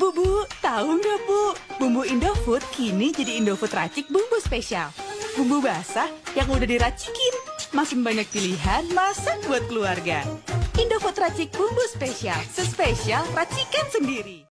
Bu, Bu, tahu nggak Bu? Bumbu Indofood kini jadi Indofood Racik Bumbu Spesial. Bumbu basah yang udah diracikin. Makin banyak pilihan masak buat keluarga. Indofood Racik Bumbu Spesial. Sespesial racikan sendiri.